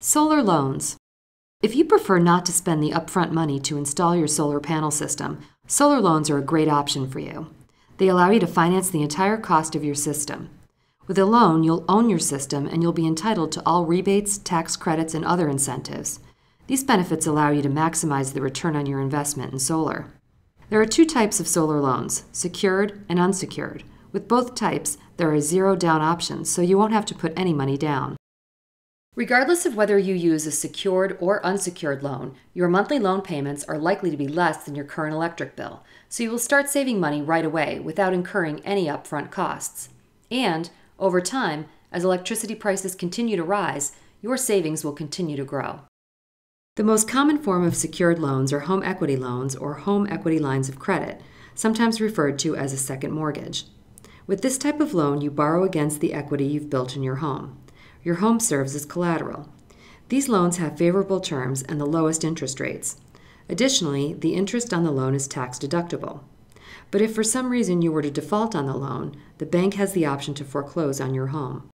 Solar loans. If you prefer not to spend the upfront money to install your solar panel system, solar loans are a great option for you. They allow you to finance the entire cost of your system. With a loan, you'll own your system and you'll be entitled to all rebates, tax credits, and other incentives. These benefits allow you to maximize the return on your investment in solar. There are two types of solar loans secured and unsecured. With both types, there are zero down options, so you won't have to put any money down. Regardless of whether you use a secured or unsecured loan, your monthly loan payments are likely to be less than your current electric bill, so you will start saving money right away without incurring any upfront costs. And, over time, as electricity prices continue to rise, your savings will continue to grow. The most common form of secured loans are home equity loans or home equity lines of credit, sometimes referred to as a second mortgage. With this type of loan, you borrow against the equity you've built in your home your home serves as collateral. These loans have favorable terms and the lowest interest rates. Additionally, the interest on the loan is tax deductible. But if for some reason you were to default on the loan, the bank has the option to foreclose on your home.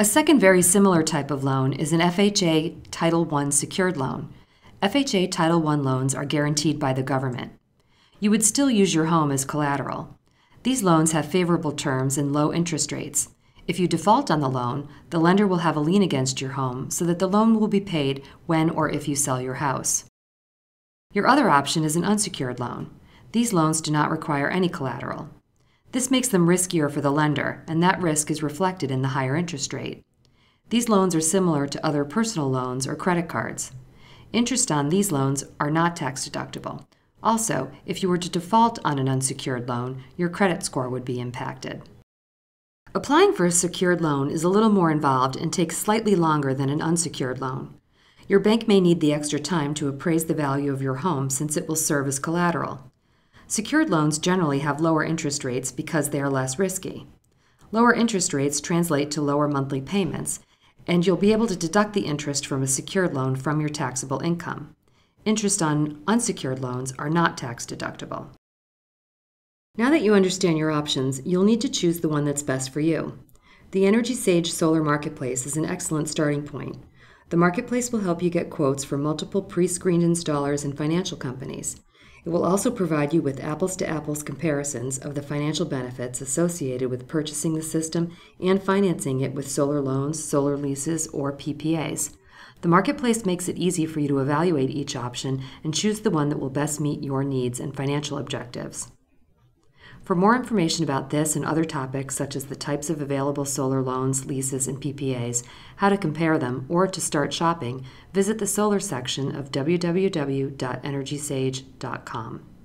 A second very similar type of loan is an FHA Title I secured loan. FHA Title I loans are guaranteed by the government. You would still use your home as collateral. These loans have favorable terms and low interest rates. If you default on the loan, the lender will have a lien against your home so that the loan will be paid when or if you sell your house. Your other option is an unsecured loan. These loans do not require any collateral. This makes them riskier for the lender, and that risk is reflected in the higher interest rate. These loans are similar to other personal loans or credit cards. Interest on these loans are not tax deductible. Also, if you were to default on an unsecured loan, your credit score would be impacted. Applying for a secured loan is a little more involved and takes slightly longer than an unsecured loan. Your bank may need the extra time to appraise the value of your home since it will serve as collateral. Secured loans generally have lower interest rates because they are less risky. Lower interest rates translate to lower monthly payments, and you'll be able to deduct the interest from a secured loan from your taxable income. Interest on unsecured loans are not tax deductible. Now that you understand your options, you'll need to choose the one that's best for you. The EnergySage Solar Marketplace is an excellent starting point. The marketplace will help you get quotes from multiple pre screened installers and financial companies. It will also provide you with apples to apples comparisons of the financial benefits associated with purchasing the system and financing it with solar loans, solar leases, or PPAs. The marketplace makes it easy for you to evaluate each option and choose the one that will best meet your needs and financial objectives. For more information about this and other topics, such as the types of available solar loans, leases, and PPAs, how to compare them, or to start shopping, visit the solar section of www.energysage.com.